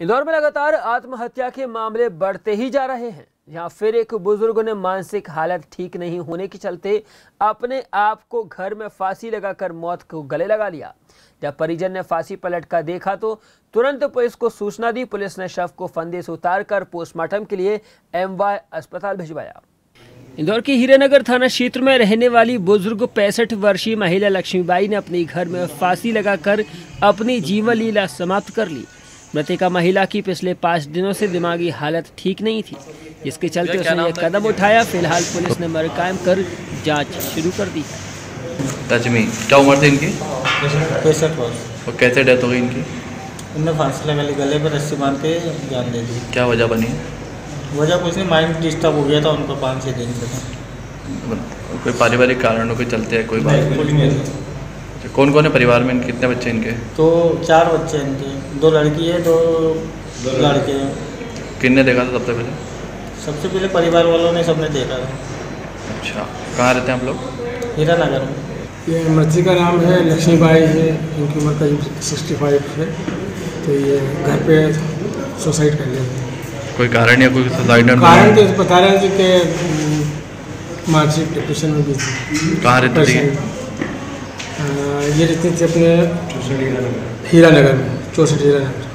इंदौर में लगातार आत्महत्या के मामले बढ़ते ही जा रहे हैं यहाँ फिर एक बुज़ुर्ग ने मानसिक हालत ठीक नहीं होने के चलते अपने आप को घर में फांसी लगाकर मौत को गले लगा लिया। जब परिजन ने फांसी पलट कर देखा तो तुरंत पुलिस को सूचना दी। पुलिस ने शव को फंदे से उतार कर पोस्टमार्टम के लिए एमवाय अस्पताल भिजवाया। इंदौर के हीरानगर थाना क्षेत्र में रहने वाली बुज़ुर्ग पैंसठ वर्षीय महिला लक्ष्मीबाई ने अपने घर में फांसी लगाकर अपनी जीवन लीला समाप्त कर ली। मृतिका महिला की पिछले पाँच दिनों से दिमागी हालत ठीक नहीं थी जिसके चलते उसने यह कदम उठाया फ़िलहाल पुलिस ने मर कायम कर जाँच शुरू कर दी क्या उम्र थी इनकी? पैंसठ वर्ष। और कैसे डेथ हो गई इनकी? उनने गले पर रस्सी बाँध के जान दे दी। क्या वजह बनी? वजह कुछ नहीं माइंड डिस्टर्ब हो गया था उनको पाँच छः दिन से। कोई पारिवारिक कारणों के चलते है कोई बात नहीं, अच्छा, कौन कौन है परिवार में इनके? कितने बच्चे इनके? तो चार बच्चे हैं इनके। दो लड़की है दो लड़के। हैं। किन्ने देखा था सबसे पहले? सबसे पहले परिवार वालों ने सबने देखा था। अच्छा। कहाँ रहते हैं आप लोग? हीरा नगर में। ये मृत्यु का नाम है लक्ष्मीबाई है इनकी उम्र करीब सिक्सटी फाइव है। तो ये घर पे सुसाइड कर लिया। कोई कारण या कोई सुसाइड कारण तो बता रहे थे कि मानसिक डिप्रेशन में भी कहाँ रहती थी? ये रहती थी अपने हीरा नगर में चौसठ हीरा नगर